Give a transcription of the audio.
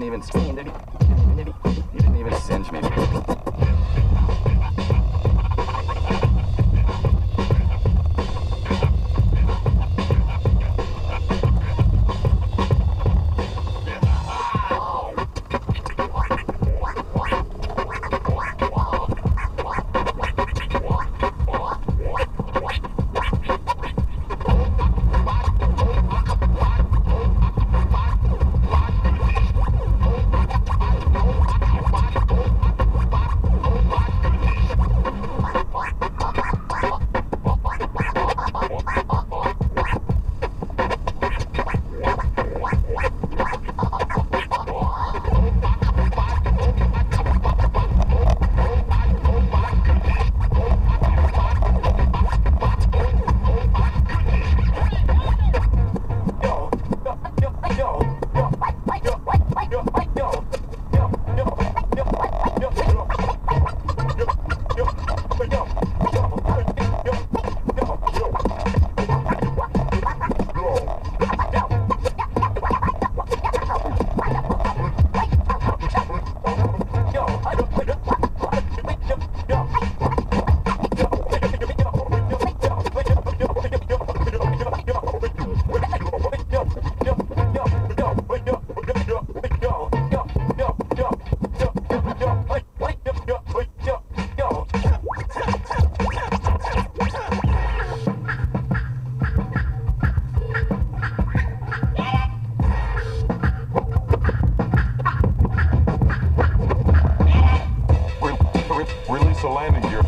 didn't even, you didn't even singe me. Re- release a landing gear.